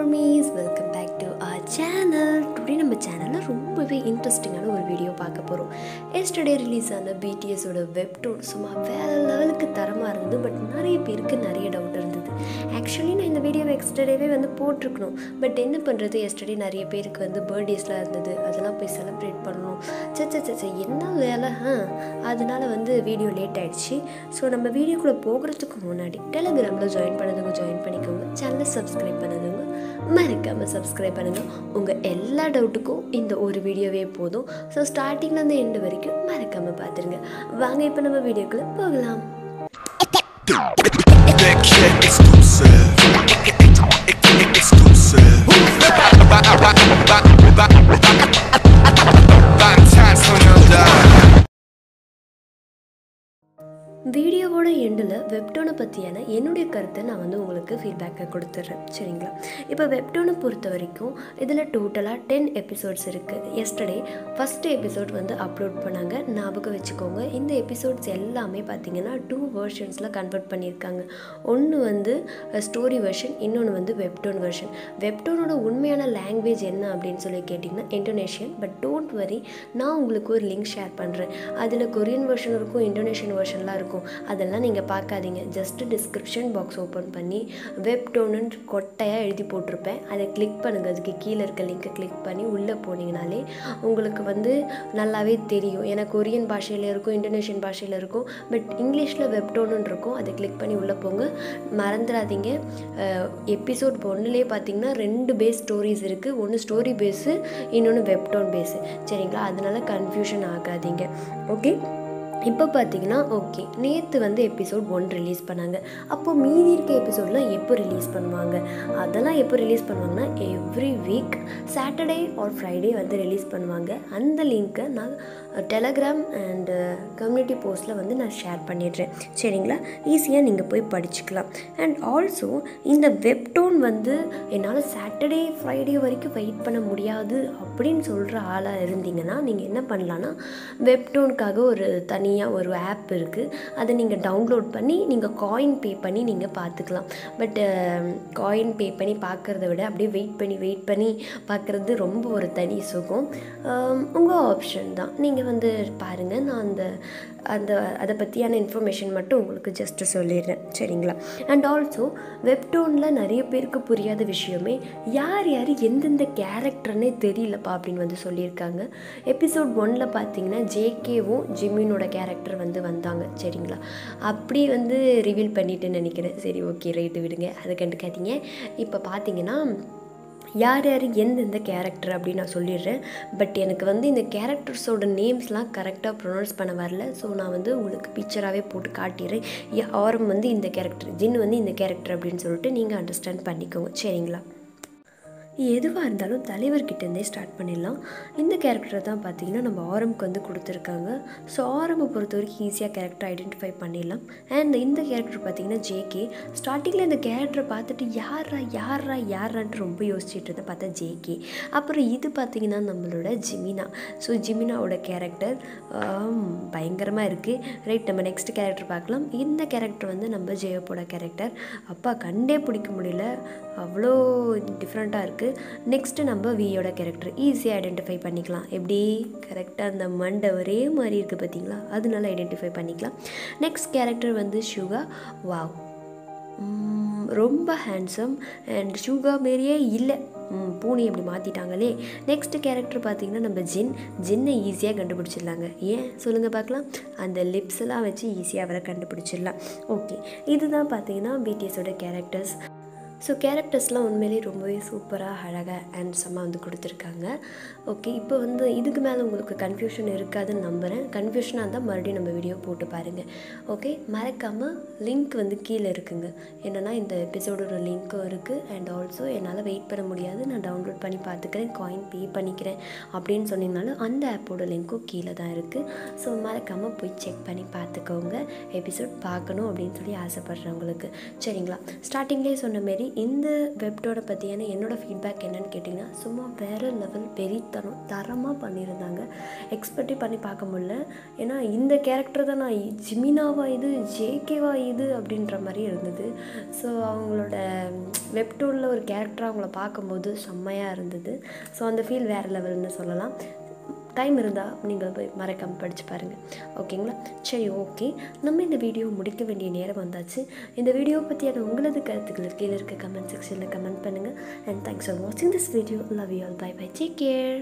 நார்மீஸ் welcome back to our channel today நம்ம சேனலில் ரொம்பவே இன்ட்ரெஸ்டிங்கான ஒரு வீடியோ பார்க்க போகிறோம் எஸ்டர்டே ரிலீஸ் ஆன பிடிஎஸோட வெப்டோன் சும்மா வேறு லெவலுக்கு தரமாக இருந்தது பட் நிறைய பேருக்கு நிறைய டவுட் இருந்தது. ஆக்சுவலி நான் இந்த வீடியோவை எக்ஸ்டர்டேவே வந்து போட்டிருக்கணும். பட் என்ன பண்ணுறது எஸ்டர்டே நிறைய பேருக்கு வந்து பர்த்டேஸ்லாம் இருந்தது. அதெல்லாம் போய் செலிப்ரேட் பண்ணணும். சச்ச சச்ச என்ன வேலை? ஆ அதனால வந்து வீடியோ லேட் ஆகிடுச்சு ஸோ நம்ம வீடியோக்குள்ளே போகிறதுக்கு முன்னாடி டெலிகிராமில் ஜாயின் பண்ணதுங்க ஜாயின் பண்ணிக்கோங்க. சேனலை சப்ஸ்கிரைப் பண்ணதுங்க மறக்காமல் சப்ஸ்கிரைப் பண்ணுங்கள் உங்கள் எல்லா டவுட்டுக்கும் இந்த ஒரு வீடியோவே போதும். ஸோ ஸ்டார்டிங்லேருந்து எண்டு வரைக்கும் மறக்காமல் பார்த்துருங்க. வாங்க இப்போ நம்ம வீடியோக்குள்ளே போகலாம். வீடியோவோட எண்டில் வெப்டோனை பற்றியான என்னுடைய கருத்தை நான் வந்து உங்களுக்கு ஃபீட்பேக்கை கொடுத்துட்றேன். சரிங்களா? இப்போ வெப்டோனை பொறுத்த வரைக்கும் இதில் டோட்டலாக டென் எபிசோட்ஸ் இருக்குது எஸ்டர்டே ஃபஸ்ட்டு எபிசோட் வந்து அப்லோட் பண்ணாங்க. ஞாபகம் வச்சுக்கோங்க. இந்த எபிசோட்ஸ் எல்லாமே பார்த்தீங்கன்னா டூ வேர்ஷன்ஸில் கன்வெர்ட் பண்ணியிருக்காங்க. ஒன்று வந்து ஸ்டோரி வெர்ஷன் இன்னொன்று வந்து வெப்டோன் வெர்ஷன் வெப்டோனோட உண்மையான லாங்குவேஜ் என்ன அப்படின்னு சொல்லி கேட்டிங்கன்னா இண்டோனேஷியன் பட் டோன்ட் வரி நான் உங்களுக்கு ஒரு லிங்க் ஷேர் பண்ணுறேன் அதில் கொரியன் வெர்ஷன் இருக்கும் இண்டோனேஷியன் வெர்ஷன்லாம் இருக்கும். அதெல்லாம் நீங்கள் பார்க்காதீங்க. ஜஸ்ட்டு டிஸ்கிரிப்ஷன் பாக்ஸ் ஓப்பன் பண்ணி வெப் டோனுன்னு கொட்டையாக எழுதி போட்டிருப்பேன். அதை கிளிக் பண்ணுங்கள் அதுக்கு கீழே இருக்க லிங்க்கை கிளிக் பண்ணி உள்ளே போனீங்கனாலே உங்களுக்கு வந்து நல்லாவே தெரியும். ஏன்னா கொரியன் பாஷையில் இருக்கும் இந்தோனேஷியன் பாஷையில் இருக்கும் பட் இங்கிலீஷில் வெப் டோனுன்னு இருக்கும். அதை கிளிக் பண்ணி உள்ளே போங்க. மறந்துடாதீங்க. எபிசோட் ஒன்றுலேயே பார்த்தீங்கன்னா ரெண்டு பேஸ் ஸ்டோரிஸ் இருக்குது ஒன்று ஸ்டோரி பேஸு இன்னொன்று வெப்டோன் பேஸு சரிங்களா? அதனால் கன்ஃபியூஷன் ஆகாதீங்க. ஓகே இப்போ பார்த்தீங்கன்னா ஓகே நேற்று வந்து எபிசோட் ஒன் ரிலீஸ் பண்ணாங்க. அப்போ மீதி இருக்க எபிசோட்லாம் எப்போ ரிலீஸ் பண்ணுவாங்க? அதெல்லாம் எப்போ ரிலீஸ் பண்ணுவாங்கன்னா every week Saturday or Friday வந்து ரிலீஸ் பண்ணுவாங்க. அந்த லிங்க்கை நான் டெலகிராம் அண்டு கம்யூனிட்டி போஸ்ட்டில் வந்து நான் ஷேர் பண்ணிடுறேன். சரிங்களா? ஈஸியாக நீங்கள் போய் படிச்சுக்கலாம். அண்ட் ஆல்சோ இந்த வெப்டோன் வந்து என்னால் சாட்டர்டே ஃப்ரைடே வரைக்கும் வெயிட் பண்ண முடியாது அப்படின்னு சொல்கிற ஆளாக இருந்தீங்கன்னா நீங்கள் என்ன பண்ணலான்னா வெப்டோனுக்காக ஒரு தனி தனியாக ஒரு ஆப் இருக்குது அதை நீங்கள் டவுன்லோட் பண்ணி நீங்கள் காயின் பே பண்ணி நீங்கள் பார்த்துக்கலாம். பட்டு காயின் பே பண்ணி பார்க்குறத விட அப்படியே வெயிட் பண்ணி வெயிட் பண்ணி பார்க்குறது ரொம்ப ஒரு தனி சுகம். உங்கள் ஆப்ஷன் தான். நீங்கள் வந்து பாருங்கள் நான் அந்த அந்த அதை பற்றியான இன்ஃபர்மேஷன் மட்டும் உங்களுக்கு ஜஸ்ட்டு சொல்லிடுறேன். சரிங்களா? அண்ட் ஆல்சோ வெப்டோனில் நிறைய பேருக்கு புரியாத விஷயமே யார் யார் எந்தெந்த கேரக்டர்னே தெரியலப்பா அப்படின்னு வந்து சொல்லியிருக்காங்க. எபிசோட் ஒனில் பார்த்தீங்கன்னா ஜேகேவும் ஜிம்மினோட கேரக்டர் வந்து வந்தாங்க. சரிங்களா? அப்படி வந்து ரிவீல் பண்ணிட்டு நினைக்கிறேன். சரி ஓகே ரைட்டு விடுங்க. அதை கண்டுக்காதீங்க. இப்போ பார்த்தீங்கன்னா யார் யார் எந்தெந்த கேரக்டர் அப்படின்னு நான் சொல்லிடுறேன். பட் எனக்கு வந்து இந்த கேரக்டர்ஸோட நேம்ஸ்லாம் கரெக்டாக ப்ரொனவுன்ஸ் பண்ண வரல. ஸோ நான் வந்து உங்களுக்கு பிக்சராகவே போட்டு காட்டிடுறேன். ஆரம் வந்து இந்த கேரக்டர் ஜின் வந்து இந்த கேரக்டர் அப்படின்னு சொல்லிட்டு நீங்கள் அண்டர்ஸ்டாண்ட் பண்ணிக்கோங்க. சரிங்களா? எதுவாக இருந்தாலும் தலைவர்கிட்டேருந்தே ஸ்டார்ட் பண்ணிடலாம். இந்த கேரக்டரை தான் பார்த்தீங்கன்னா நம்ம ஆரம்க்கு வந்து கொடுத்துருக்காங்க. ஸோ ஆரம்பை பொறுத்த வரைக்கும் ஈஸியாக கேரக்டர் ஐடென்டிஃபை பண்ணிடலாம். அண்ட் இந்த கேரக்டர் பார்த்தீங்கன்னா ஜேகே ஸ்டார்டிங்கில் இந்த கேரக்டரை பார்த்துட்டு யாரா யாரா யாரான்ட்டு ரொம்ப யோசிச்சுட்டு இருந்தேன் பார்த்தா ஜேகே அப்புறம் இது பார்த்தீங்கன்னா நம்மளோட ஜிமினா. ஸோ ஜிமினாவோட கேரக்டர் பயங்கரமாக இருக்குது ரைட் நம்ம நெக்ஸ்ட் கேரக்டர் பார்க்கலாம். இந்த கேரக்டர் வந்து நம்ம ஜெயப்போட கேரக்டர் அப்பா கண்டே பிடிக்க முடியல. அவ்வளோ டிஃப்ரெண்ட்டாக இருக்குது நெக்ஸ்ட்டு நம்ம வியோட கேரக்டர் ஈஸியாக ஐடென்டிஃபை பண்ணிக்கலாம். எப்படி? கரெக்டாக அந்த மண்டை ஒரே மாதிரி இருக்குது பார்த்தீங்களா? அதனால ஐடென்டிஃபை பண்ணிக்கலாம். நெக்ஸ்ட் கேரக்டர் வந்து ஷுகா வாவ் ரொம்ப ஹேண்ட்ஸம் அண்ட் ஷுகா மாரியே இல்லை. பூனை அப்படி மாற்றிட்டாங்களே நெக்ஸ்ட் கேரக்டர் பார்த்திங்கன்னா நம்ம ஜின் ஜின்னை ஈஸியாக கண்டுபிடிச்சிடலாங்க. ஏன்? சொல்லுங்கள் பார்க்கலாம். அந்த லிப்ஸ் எல்லாம் வச்சு ஈஸியாக அவரை கண்டுபிடிச்சிடலாம். ஓகே இதுதான் பார்த்தீங்கன்னா பிடிஎஸோட கேரக்டர்ஸ் ஸோ கேரக்டர்ஸ்லாம் உண்மையிலேயே ரொம்பவே சூப்பராக அழகாக ஹேண்ட்ஸமாக வந்து கொடுத்துருக்காங்க. ஓகே இப்போ வந்து இதுக்கு மேலே உங்களுக்கு கன்ஃபியூஷன் இருக்காதுன்னு நம்புகிறேன் கன்ஃபியூஷனாக இருந்தால் மறுபடியும் நம்ம வீடியோ போட்டு பாருங்கள் ஓகே மறக்காமல் லிங்க் வந்து கீழே இருக்குங்க. என்னென்னா இந்த எபிசோடோட லிங்க்கும் இருக்குது அண்ட் ஆல்சோ என்னால் வெயிட் பண்ண முடியாது. நான் டவுன்லோட் பண்ணி பார்த்துக்கிறேன். காயின் பே பண்ணிக்கிறேன். அப்படின்னு சொன்னீங்கனாலும் அந்த ஆப்போட லிங்க்கும் கீழே தான் இருக்குது ஸோ மறக்காமல் போய் செக் பண்ணி பார்த்துக்கோங்க. எபிசோட் பார்க்கணும் அப்படின்னு சொல்லி ஆசைப்பட்றவங்களுக்கு. சரிங்களா? ஸ்டார்டிங்லேயே சொன்ன மாரி இந்த வெப்டோட பற்றியான என்னோடய ஃபீட்பேக் என்னன்னு கேட்டிங்கன்னா சும்மா வேறு லெவல் வெறித்தனம் தரமாக பண்ணியிருந்தாங்க. எக்ஸ்பெக்டே பண்ணி பார்க்க முடில ஏன்னா இந்த கேரக்டர் தான் நான் ஜிமினாவா இது ஜேகேவா இது அப்படின்ற மாதிரி இருந்தது. ஸோ அவங்களோட வெப்டோனில் ஒரு கேரக்டராக அவங்கள பார்க்கும்போது செம்மையாக இருந்தது. ஸோ அந்த ஃபீல் வேறு லெவல்னு சொல்லலாம். டைம் இருந்தால் நீங்கள் போய் மறக்காமல் படித்து பாருங்கள் ஓகேங்களா சரி ஓகே நம்ம இந்த வீடியோ முடிக்க வேண்டிய நேரம் வந்தாச்சு. இந்த வீடியோ பற்றியான உங்களது கருத்துக்கள் கீழே இருக்க கமெண்ட் செக்ஷனில் கமெண்ட் பண்ணுங்கள் அண்ட் தேங்க்ஸ் ஃபார் வாட்சிங் this video love you all bye bye take care